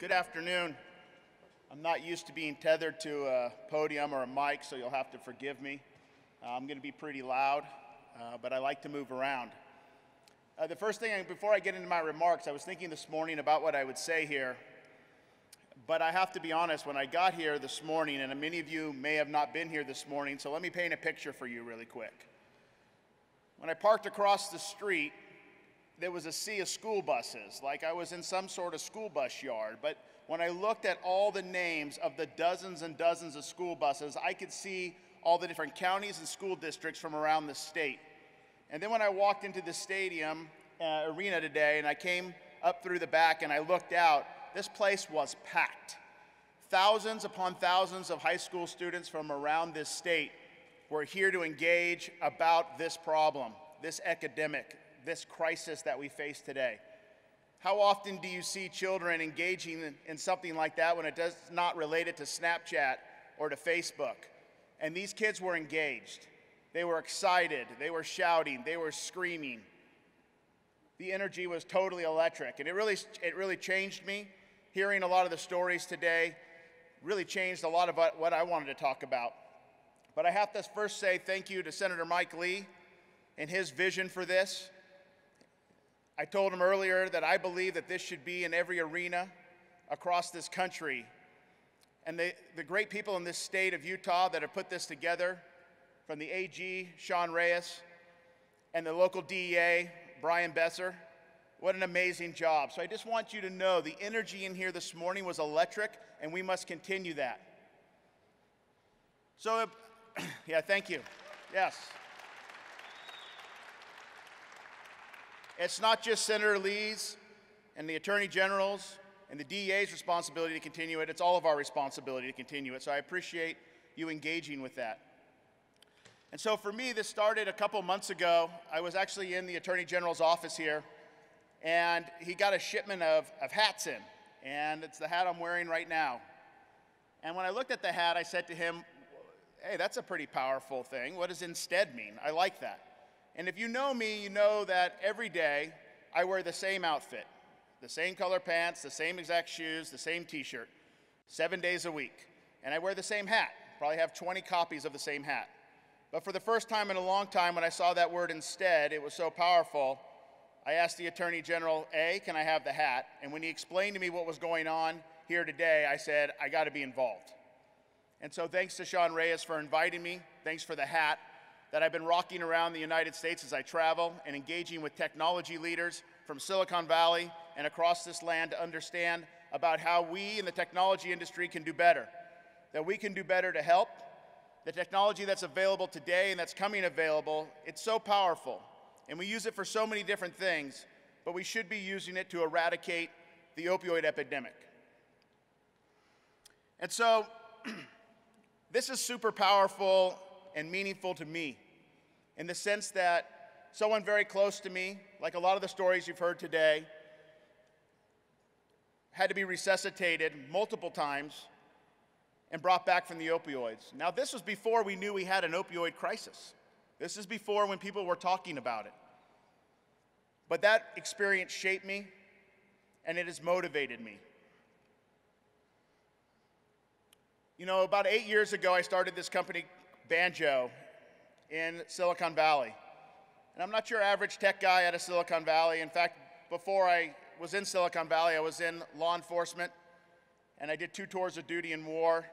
Good afternoon. I'm not used to being tethered to a podium or a mic, so you'll have to forgive me. Uh, I'm going to be pretty loud, uh, but I like to move around. Uh, the first thing, before I get into my remarks, I was thinking this morning about what I would say here. But I have to be honest, when I got here this morning, and many of you may have not been here this morning, so let me paint a picture for you really quick. When I parked across the street, there was a sea of school buses, like I was in some sort of school bus yard. But when I looked at all the names of the dozens and dozens of school buses, I could see all the different counties and school districts from around the state. And then when I walked into the stadium uh, arena today and I came up through the back and I looked out, this place was packed. Thousands upon thousands of high school students from around this state were here to engage about this problem, this epidemic, this crisis that we face today. How often do you see children engaging in, in something like that when it does not relate it to Snapchat or to Facebook? And these kids were engaged. They were excited. They were shouting. They were screaming. The energy was totally electric. And it really, it really changed me. Hearing a lot of the stories today really changed a lot of what I wanted to talk about. But I have to first say thank you to Senator Mike Lee and his vision for this. I told him earlier that I believe that this should be in every arena across this country. And the, the great people in this state of Utah that have put this together, from the AG, Sean Reyes, and the local DEA, Brian Besser, what an amazing job. So I just want you to know the energy in here this morning was electric, and we must continue that. So, yeah, thank you. Yes. It's not just Senator Lee's and the Attorney General's and the DEA's responsibility to continue it, it's all of our responsibility to continue it. So I appreciate you engaging with that. And so for me, this started a couple months ago. I was actually in the Attorney General's office here, and he got a shipment of, of hats in, and it's the hat I'm wearing right now. And when I looked at the hat, I said to him, hey, that's a pretty powerful thing. What does instead mean? I like that. And if you know me, you know that every day I wear the same outfit, the same color pants, the same exact shoes, the same t shirt, seven days a week. And I wear the same hat, probably have 20 copies of the same hat. But for the first time in a long time, when I saw that word instead, it was so powerful. I asked the Attorney General, A, can I have the hat? And when he explained to me what was going on here today, I said, I got to be involved. And so thanks to Sean Reyes for inviting me. Thanks for the hat that I've been rocking around the United States as I travel and engaging with technology leaders from Silicon Valley and across this land to understand about how we in the technology industry can do better, that we can do better to help. The technology that's available today and that's coming available, it's so powerful, and we use it for so many different things, but we should be using it to eradicate the opioid epidemic. And so, this is super powerful and meaningful to me in the sense that someone very close to me, like a lot of the stories you've heard today, had to be resuscitated multiple times and brought back from the opioids. Now, this was before we knew we had an opioid crisis. This is before when people were talking about it. But that experience shaped me and it has motivated me. You know, about eight years ago, I started this company Banjo in Silicon Valley. And I'm not your average tech guy out of Silicon Valley. In fact, before I was in Silicon Valley, I was in law enforcement, and I did two tours of duty in war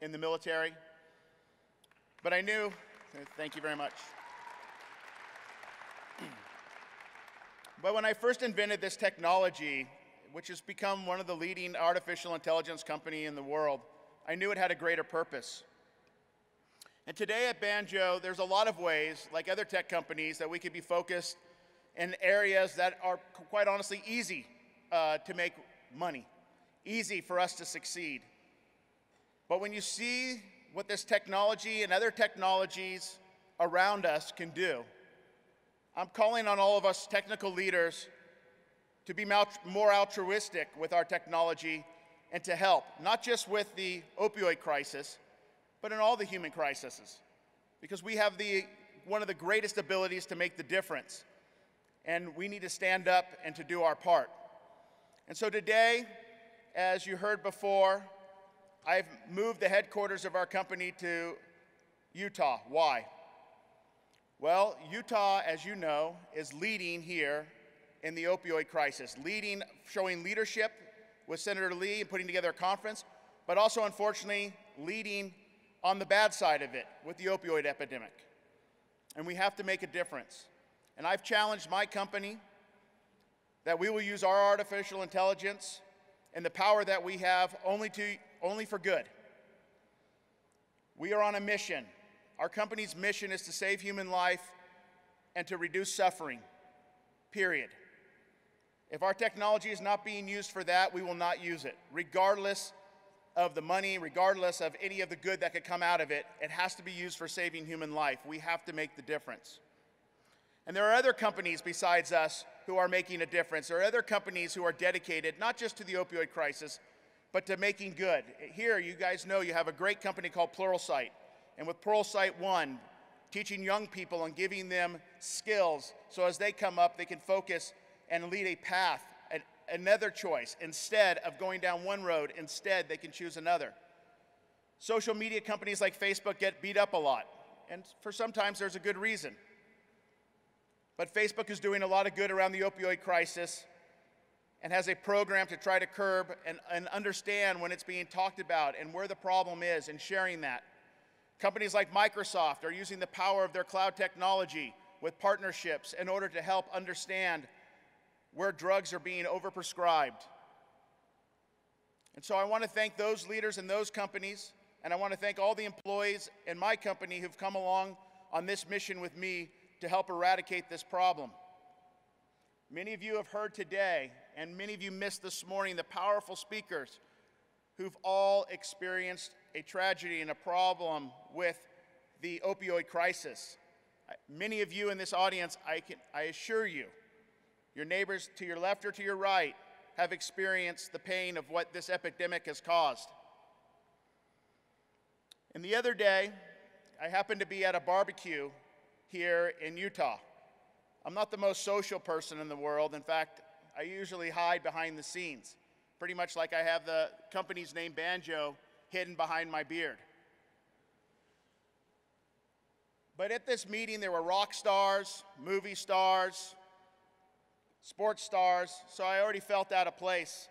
in the military. But I knew, thank you very much. But when I first invented this technology, which has become one of the leading artificial intelligence company in the world, I knew it had a greater purpose. And today at Banjo, there's a lot of ways, like other tech companies, that we could be focused in areas that are quite honestly easy uh, to make money, easy for us to succeed. But when you see what this technology and other technologies around us can do, I'm calling on all of us technical leaders to be more altruistic with our technology and to help, not just with the opioid crisis, but in all the human crises. Because we have the, one of the greatest abilities to make the difference. And we need to stand up and to do our part. And so today, as you heard before, I've moved the headquarters of our company to Utah. Why? Well, Utah, as you know, is leading here in the opioid crisis, leading, showing leadership with Senator Lee and putting together a conference, but also, unfortunately, leading on the bad side of it with the opioid epidemic. And we have to make a difference. And I've challenged my company that we will use our artificial intelligence and the power that we have only, to, only for good. We are on a mission. Our company's mission is to save human life and to reduce suffering, period. If our technology is not being used for that, we will not use it, regardless of the money, regardless of any of the good that could come out of it. It has to be used for saving human life. We have to make the difference. And there are other companies besides us who are making a difference. There are other companies who are dedicated not just to the opioid crisis, but to making good. Here, you guys know you have a great company called Pluralsight. And with Pluralsight One, teaching young people and giving them skills so as they come up, they can focus and lead a path, another choice. Instead of going down one road, instead they can choose another. Social media companies like Facebook get beat up a lot. And for sometimes there's a good reason. But Facebook is doing a lot of good around the opioid crisis and has a program to try to curb and, and, understand when it's being talked about and where the problem is and sharing that. Companies like Microsoft are using the power of their cloud technology with partnerships in order to help understand where drugs are being overprescribed. And so I want to thank those leaders and those companies, and I want to thank all the employees in my company who've come along on this mission with me to help eradicate this problem. Many of you have heard today, and many of you missed this morning, the powerful speakers who've all experienced a tragedy and a problem with the opioid crisis. Many of you in this audience, I, can, I assure you, your neighbors to your left or to your right have experienced the pain of what this epidemic has caused. And the other day, I happened to be at a barbecue here in Utah. I'm not the most social person in the world. In fact, I usually hide behind the scenes, pretty much like I have the company's name Banjo hidden behind my beard. But at this meeting, there were rock stars, movie stars, sports stars, so I already felt out of place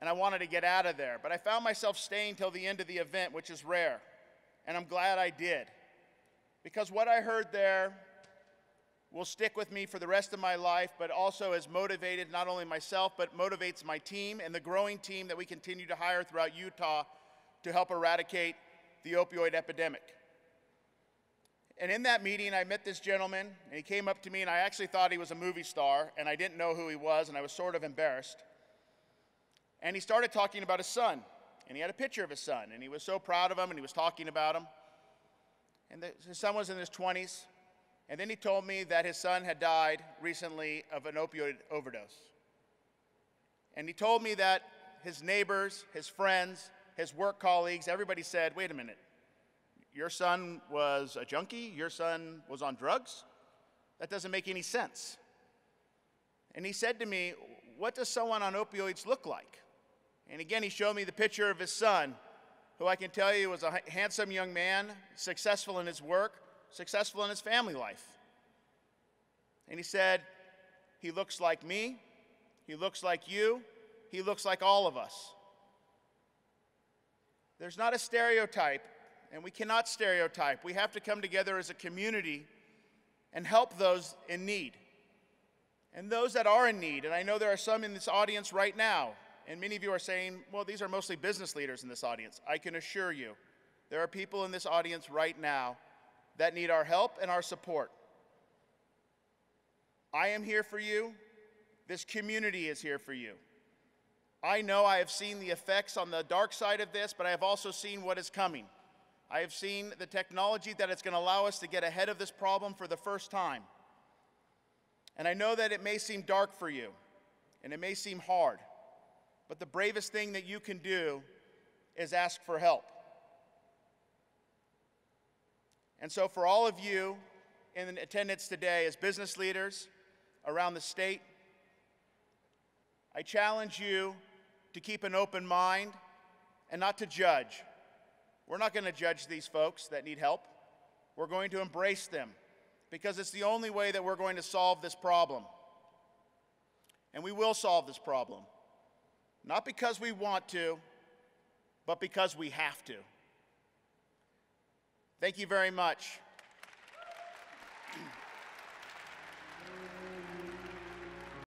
and I wanted to get out of there. But I found myself staying till the end of the event, which is rare, and I'm glad I did. Because what I heard there will stick with me for the rest of my life, but also has motivated not only myself, but motivates my team and the growing team that we continue to hire throughout Utah to help eradicate the opioid epidemic. And in that meeting, I met this gentleman, and he came up to me, and I actually thought he was a movie star, and I didn't know who he was, and I was sort of embarrassed. And he started talking about his son, and he had a picture of his son, and he was so proud of him, and he was talking about him. And the, his son was in his 20s. And then he told me that his son had died recently of an opioid overdose. And he told me that his neighbors, his friends, his work colleagues, everybody said, wait a minute, your son was a junkie? Your son was on drugs? That doesn't make any sense. And he said to me, What does someone on opioids look like? And again, he showed me the picture of his son who I can tell you was a handsome young man, successful in his work, successful in his family life. And he said, He looks like me, he looks like you, he looks like all of us. There's not a stereotype, and we cannot stereotype. We have to come together as a community and help those in need. And those that are in need, and I know there are some in this audience right now and many of you are saying, well, these are mostly business leaders in this audience. I can assure you, there are people in this audience right now that need our help and our support. I am here for you. This community is here for you. I know I have seen the effects on the dark side of this, but I have also seen what is coming. I have seen the technology that is going to allow us to get ahead of this problem for the first time. And I know that it may seem dark for you, and it may seem hard. But the bravest thing that you can do is ask for help. And so, for all of you in attendance today as business leaders around the state, I challenge you to keep an open mind and not to judge. We're not going to judge these folks that need help. We're going to embrace them because it's the only way that we're going to solve this problem. And we will solve this problem. Not because we want to, but because we have to. Thank you very much.